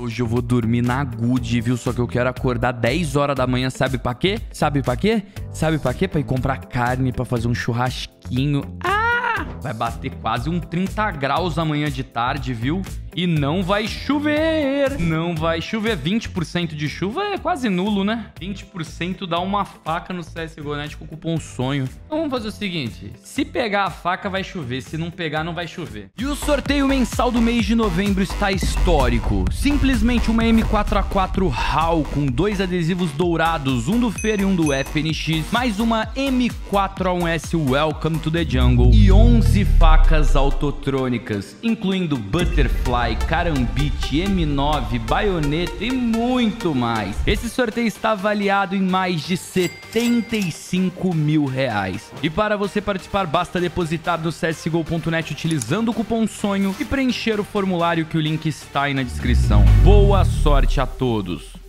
Hoje eu vou dormir na good, viu? Só que eu quero acordar 10 horas da manhã, sabe pra quê? Sabe pra quê? Sabe pra quê? Pra ir comprar carne, pra fazer um churrasquinho. Ah! Vai bater quase um 30 graus amanhã de tarde, viu? E não vai chover. Não vai chover. 20% de chuva é quase nulo, né? 20% dá uma faca no CSGO Net com o cupom sonho. Então vamos fazer o seguinte. Se pegar a faca, vai chover. Se não pegar, não vai chover. E o sorteio mensal do mês de novembro está histórico. Simplesmente uma M4A4 HAL com dois adesivos dourados, um do Fer e um do FNX, mais uma M4A1S Welcome to the Jungle e 11 facas autotrônicas, incluindo Butterfly, Carambite, M9, Baioneta e muito mais. Esse sorteio está avaliado em mais de 75 mil reais. E para você participar, basta depositar no csgo.net utilizando o cupom SONHO e preencher o formulário que o link está aí na descrição. Boa sorte a todos!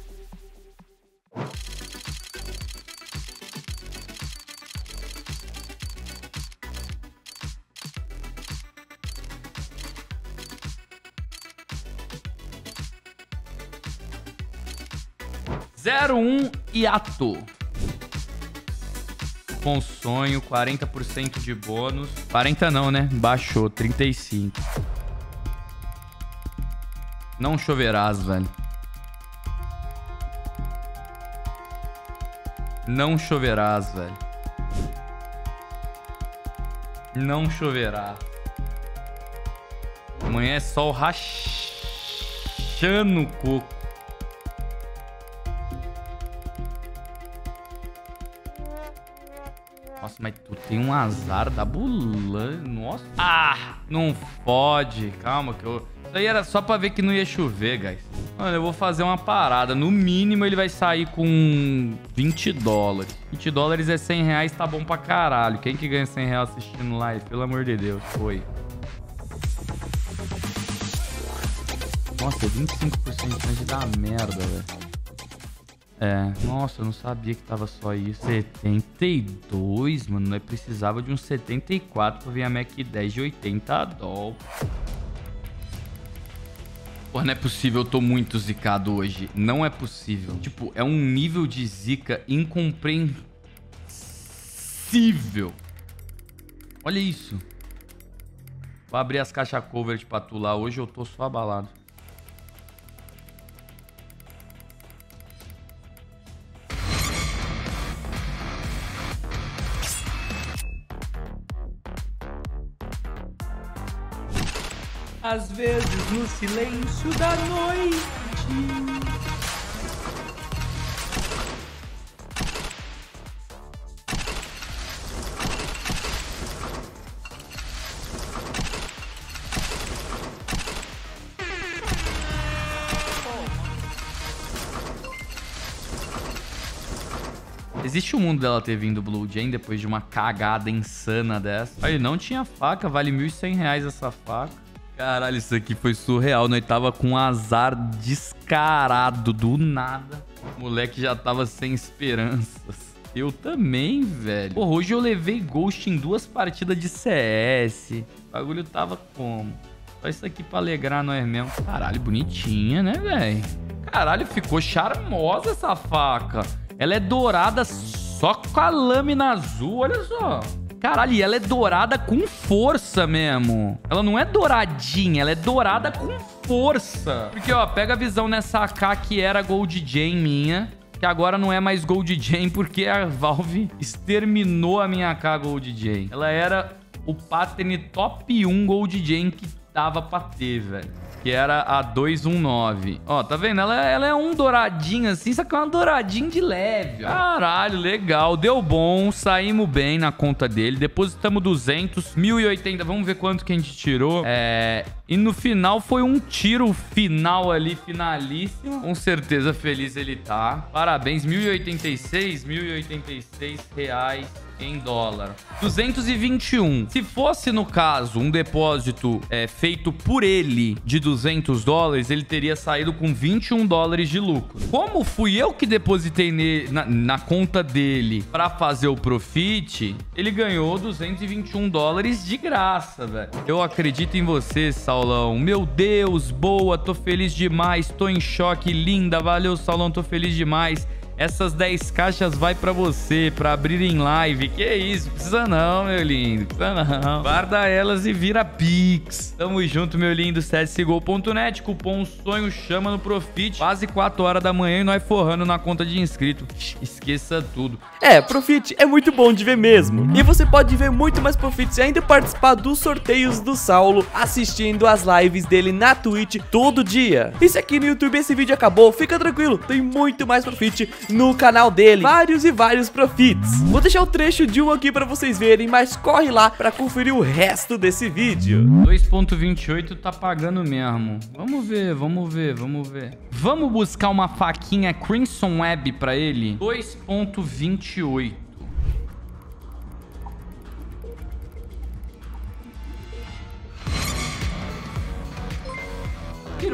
Zero um hiato. Com sonho, 40% de bônus. 40 não, né? Baixou, 35. Não choverás, velho. Não choverás, velho. Não choverá. Amanhã é sol rachando o coco. Mas tu tem um azar da bulan. Nossa. Ah, não pode. Calma que eu... Isso aí era só pra ver que não ia chover, guys. Mano, eu vou fazer uma parada. No mínimo, ele vai sair com 20 dólares. 20 dólares é 100 reais, tá bom pra caralho. Quem que ganha 100 reais assistindo live? Pelo amor de Deus. Foi. Nossa, 25% chance de dar merda, velho. É, nossa, eu não sabia que tava só isso. 72, mano. Nós precisava de um 74 pra vir a Mac 10 de 80 doll. Pô, não é possível, eu tô muito zicado hoje. Não é possível. Tipo, é um nível de zica incompreensível. Olha isso. Vou abrir as caixas cover pra tu lá. Hoje eu tô só abalado. Às vezes no silêncio da noite. Existe o mundo dela ter vindo Blue Jane depois de uma cagada insana dessa. Aí não tinha faca, vale 1.100 reais essa faca. Caralho, isso aqui foi surreal. Nós tava com um azar descarado do nada. O moleque já tava sem esperanças. Eu também, velho. Porra, hoje eu levei Ghost em duas partidas de CS. O bagulho tava como? Só isso aqui pra alegrar nós mesmo. Caralho, bonitinha, né, velho? Caralho, ficou charmosa essa faca. Ela é dourada só com a lâmina azul, olha só. Caralho, ela é dourada com força mesmo. Ela não é douradinha, ela é dourada com força. Porque, ó, pega a visão nessa AK que era Gold Jam minha. Que agora não é mais Gold Jam porque a Valve exterminou a minha AK Gold Jam. Ela era o pattern top 1 Gold Jam que dava pra ter, velho que era a 219. Ó, tá vendo? Ela, ela é um douradinho assim, só que é uma douradinha de leve. Ó. Caralho, legal. Deu bom, saímos bem na conta dele. Depositamos 200, 1080. Vamos ver quanto que a gente tirou. É... E no final foi um tiro final ali, finalíssimo. Com certeza feliz ele tá. Parabéns, 1086, 1086 reais em dólar. 221. Se fosse, no caso, um depósito é, feito por ele de 200 dólares, ele teria saído com 21 dólares de lucro. Como fui eu que depositei ne, na, na conta dele para fazer o profit, ele ganhou 221 dólares de graça, velho. Eu acredito em você, Saulão. Meu Deus, boa, tô feliz demais, tô em choque, linda. Valeu, Saulão, tô feliz demais. Essas 10 caixas vai pra você, pra abrir em live. Que isso, precisa não, meu lindo. Precisa não. Guarda elas e vira Pix. Tamo junto, meu lindo. CSGO.net, cupom Sonho Chama no Profit. Quase 4 horas da manhã e nós forrando na conta de inscrito. Esqueça tudo. É, Profit é muito bom de ver mesmo. E você pode ver muito mais Profits e ainda participar dos sorteios do Saulo, assistindo as lives dele na Twitch todo dia. E se aqui no YouTube esse vídeo acabou, fica tranquilo, tem muito mais Profit no canal dele. Vários e vários profits. Vou deixar o trecho de um aqui pra vocês verem, mas corre lá pra conferir o resto desse vídeo. 2.28 tá pagando mesmo. Vamos ver, vamos ver, vamos ver. Vamos buscar uma faquinha Crimson Web pra ele. 2.28.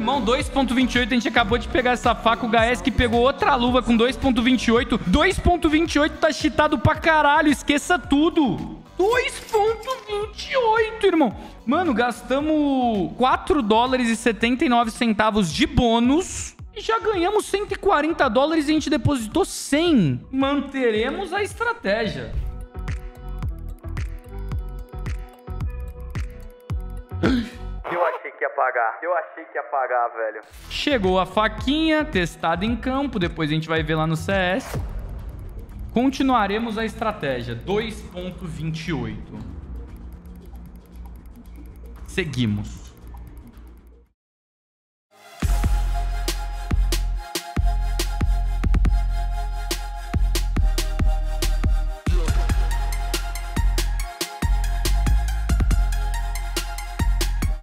Irmão, 2.28, a gente acabou de pegar essa faca, o Gaes que pegou outra luva com 2.28. 2.28 tá cheatado pra caralho, esqueça tudo. 2.28, irmão. Mano, gastamos 4 dólares e 79 centavos de bônus. E já ganhamos 140 dólares e a gente depositou 100. Manteremos a estratégia. Que ia pagar. Eu achei que ia pagar, velho. Chegou a faquinha, testada em campo. Depois a gente vai ver lá no CS. Continuaremos a estratégia. 2.28. Seguimos.